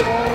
Oh.